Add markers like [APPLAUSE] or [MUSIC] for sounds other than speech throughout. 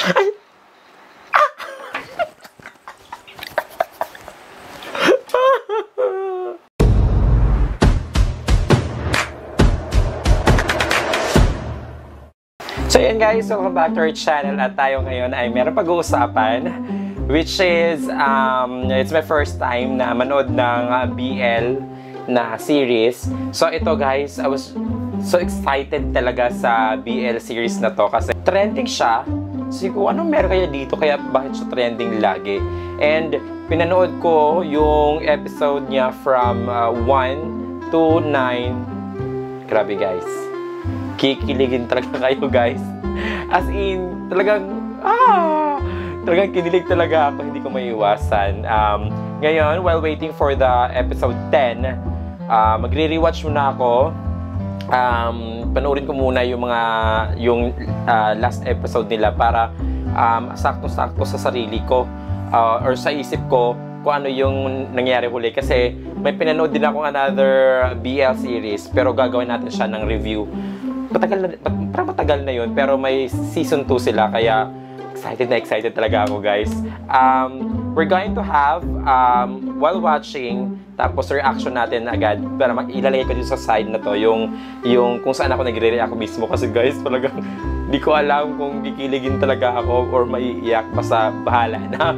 So yun guys, welcome back to our channel at tayo ngayon ay meron pag-uusapan which is, um, it's my first time na manood ng uh, BL na series. So ito guys, I was so excited talaga sa BL series na to kasi trending siya. So ko, anong meron kaya dito? Kaya bakit siya trending lagi? And pinanood ko yung episode niya from uh, 1 to 9. Grabe guys kikiligin talaga [LAUGHS] kayo guys. As in, talagang, ah, talagang kinilig talaga ako, hindi ko maiiwasan. Um, ngayon, while waiting for the episode 10, uh, magre-rewatch muna ako. Um, panoorin ko muna yung mga, yung uh, last episode nila para um, sakto-sakto sa sarili ko uh, or sa isip ko kung ano yung nangyari huli. Kasi may pinanood din ako another BL series pero gagawin natin siya ng review matagal na, parang matagal na yun, pero may season 2 sila, kaya excited na excited talaga ako, guys. Um, we're going to have, um, while watching, tapos reaction natin agad, pero ilalagay ko dito sa side na to, yung, yung kung saan ako nagre-react mismo, kasi guys, talagang, di ko alam kung kikiligin talaga ako or maiiyak, basta bahala na.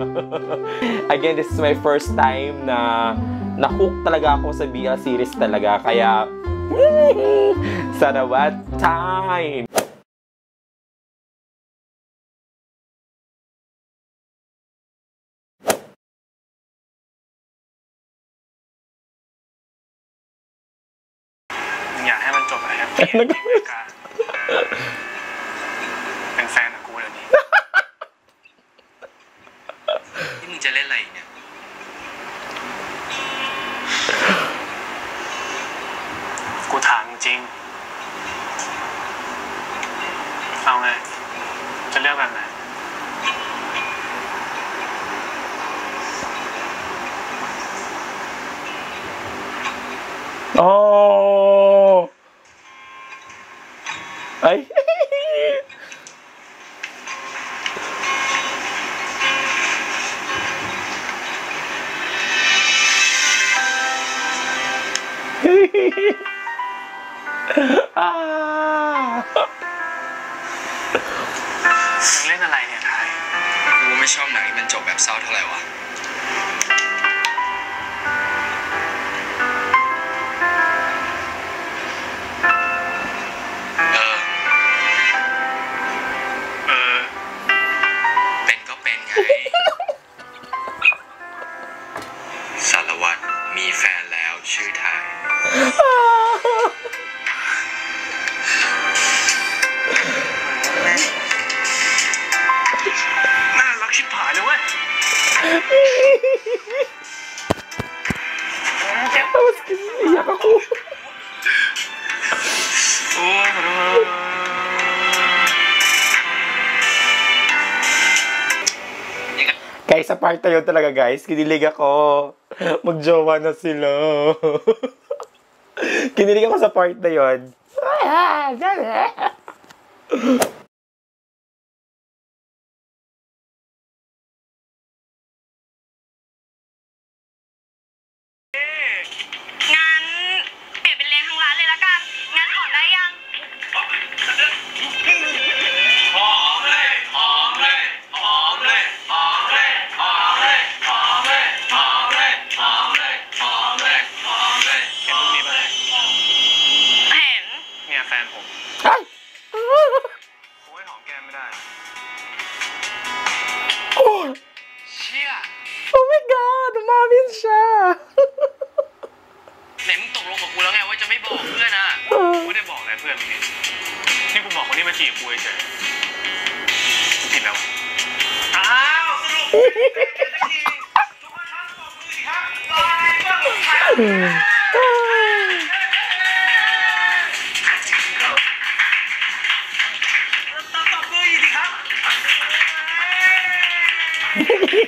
[LAUGHS] Again, this is my first time na na-hook talaga ako sa BL series talaga, kaya [LAUGHS] Sana what time? Mình chụp lại em Cái cả เป็นแฟนกับกูเดี๋ยวนี้นี่มึงจะเล่นอะไรเนี่ยกูถามจริง เอาไง จะเลือกแบบไหน มึงเล่นอะไรเนี่ยไทยกูไม่ชอบหนังที่มันจบแบบเศร้าเท่าไหร่วะ Guys, sa part yun talaga guys, kinilig ako. Magjowa na sila. [LAUGHS] kinilig ako sa part na yun.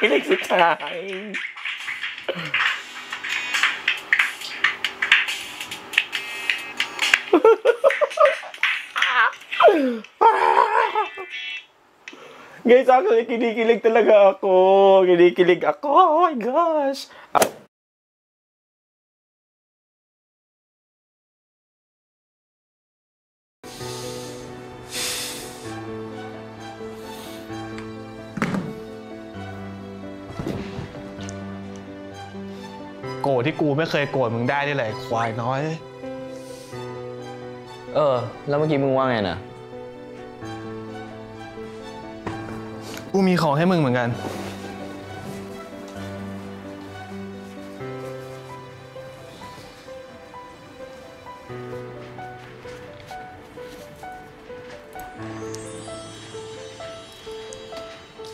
Hilig sa kain. Guys, actually, kinikilig talaga ako. Kinikilig ako. Oh my gosh. กรธที่กูไม่เคยโกรธมึงได้นี่แหละไอ้ควายน้อย เออ แล้วเมื่อกี้มึงว่าไงนะกูมีของให้มึงเหมือนกัน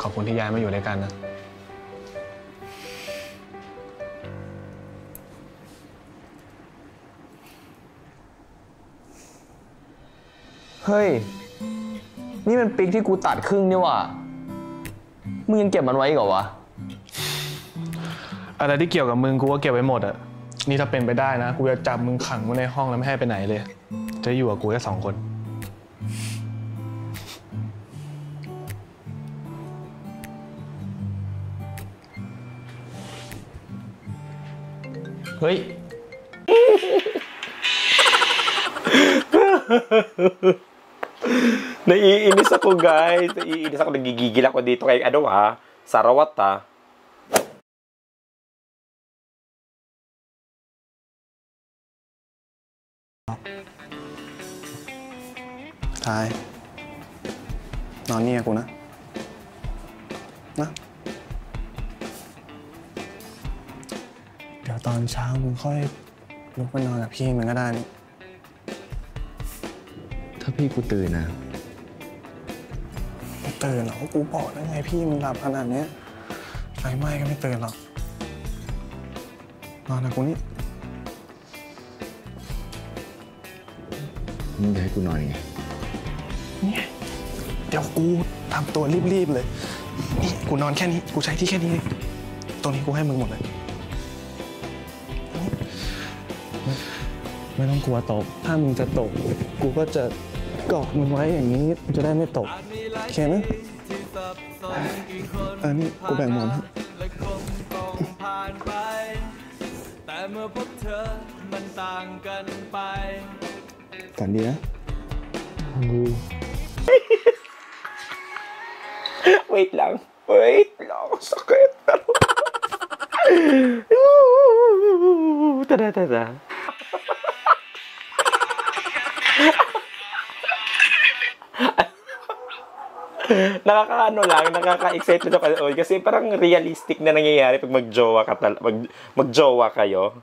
ขอบคุณที่ย้ายมาอยู่ด้วยกันนะ เฮ้ย นี่มันปิกที่กูตัดครึ่งนี่หว่า มึงยังเก็บมันไว้อีกเหรอวะ อะไรที่เกี่ยวกับมึงกูก็เก็บไว้หมดอะนี่ถ้าเป็นไปได้นะ กูจะจับมึงขังไว้ในห้องแล้วไม่ให้ไปไหนเลย จะอยู่กับกูแค่สองคน เฮ้ย Naiinis ako, guys. Naiinis ako. Nagigigil ako dito kay, ano ha, Sarawat ha. ทายนอนนี่กับกูนะ นะ เดี๋ยวตอนเช้ามึงค่อยลุกมานอนกับพี่มึงก็ได้นี่ ถ้าพี่กูตื่นนะไม่ตื่นหรอกกูบอกแล้วไงพี่มึงหลับขนาดเนี้ยไฟไหม้ก็ไม่ตื่นหรอกนอนกับกูนี่มึงจะให้กูนอนไงเดี๋ยวกูทำตัวรีบๆเลยนี่กูนอนแค่นี้กูใช้ที่แค่นี้ตรงนี้กูให้มึงหมดเลย ไม่ต้องกลัวตก ถ้ามึงจะตก กูก็จะเกาะมึงไว้อย่างนี้มึงจะได้ไม่ตกโอเคไหมเออนี่กูแบ่งหมอนให้และคงต้องผ่านไปแต่เมื่อพบเธอมันต่างกันไปฝันดีนะ Wait lang. Wait lang. Sakit. Tada, tada. Nakakaano lang, nakaka-excite na ako kasi parang realistic na nangyayari pag magjowa ka tal- mag magjowa kayo.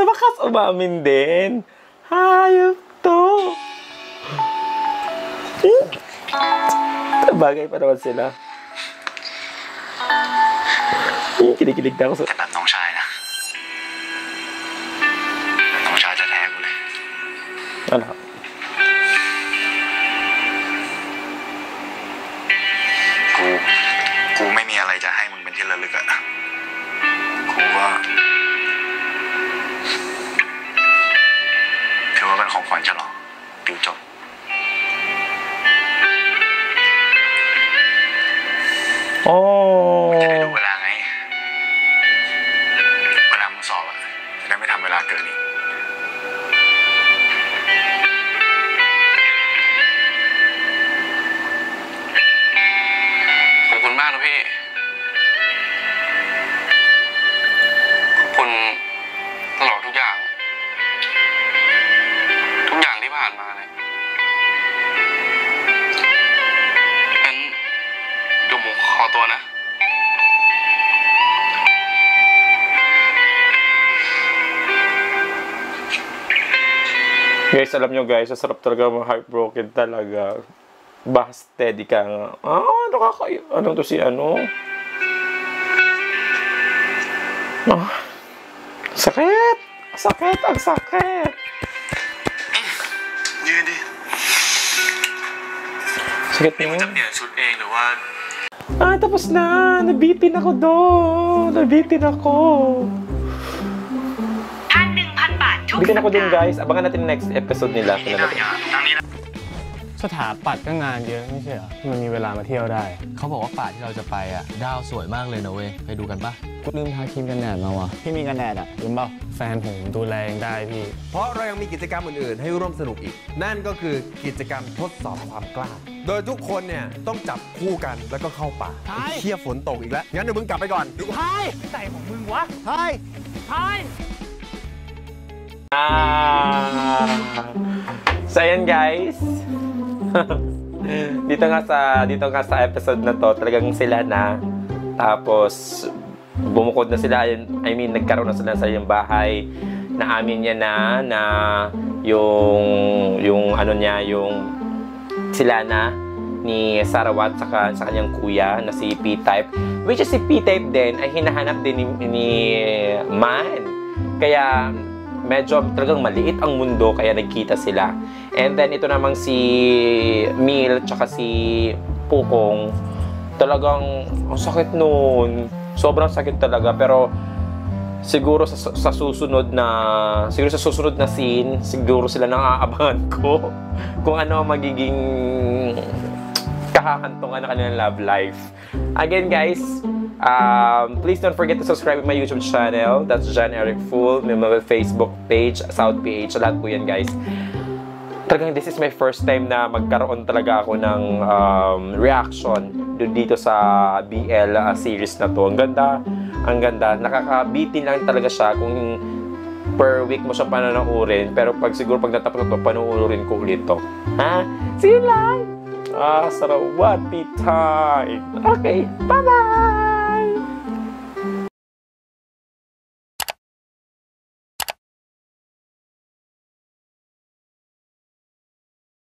Sa wakas, umamin din. Hayop to. Hmm. Bagay pa naman sila. Hmm, Kinikilig na ako sa... แต่แบบน้องชายนะน้องชายจะแท้ๆกูเลย Ano? กู กูไม่มีอะไรจะให้มึงเป็นที่ระลึกอะ 滚出来，丢走。哦。Guys, alam nyo guys, sarap talaga mga heartbroken talaga. Basta steady ka nga. Ah, ano nakaka... Anong to si ano? Ah, sakit! Sakit! Ang sakit! Hindi, hindi. Sakit mo? Ah, tapos na! Nabitin ako doon! Nabitin ako! พันหนึ่งพันบาททุก Bitin ako สัป doon ดาห์ guys. Abangan natin yung next episode nila. นี่ Tingnan เรา natin. อย่าตั้งนี้นะสถาปัตย์ก็งานเยอะไม่ใช่เหรอมันมีเวลามาเที่ยวได้ เขาบอกว่าป่าที่เราจะไปอะ ดาวสวยมากเลยนะเว้ย ไปดูกันปะกูลืมทาครีมกันแดดมาว่ะ พี่มีกันแดดอะลืมเปล่าแฟนผมดูแลเองได้พี่ เพราะเรายังมีกิจกรรมอื่นๆ ให้ร่วมสนุกอีก นั่นก็คือกิจกรรมทดสอบความกล้า โดยทุกคนเนี่ยต้องจับคู่กันแล้วก็เข้าป่าเที่ยฝนตกอีกแล้ว งั้นเดี๋ยวมึงกลับไปก่อน Ah. So ayan guys. [LAUGHS] dito nga sa dito nga sa episode na to, talagang sila na. Tapos bumukod na sila. I mean nagkaroon na sila sa yung bahay. Na amin niya na na yung yung ano niya yung sila na ni Sarawat saka sa kanyang kuya na si P-Type. Which is si P-Type din ay hinahanap din ni, ni Man kaya medyo talagang maliit ang mundo kaya nagkita sila. And then ito namang si Mil tsaka si Pukong talagang ang sakit noon. Sobrang sakit talaga pero siguro sa, sa susunod na siguro sa susunod na scene siguro sila nang aabangan [LAUGHS] ko kung ano ang magiging kakakantungan ng kanilang love life. Again, guys, um, please don't forget to subscribe to my YouTube channel. That's John Eric Fool. May mga Facebook page, South PH. Lahat po yan, guys. Talagang this is my first time na magkaroon talaga ako ng um, reaction dito sa BL uh, series na to. Ang ganda, ang ganda. Nakakabitin lang talaga siya kung per week mo siya pananoorin. Pero pag siguro pag natapos na to, panoorin ko ulit to. Ha? See you lang! Ah, sarawati time. Okay, bye-bye!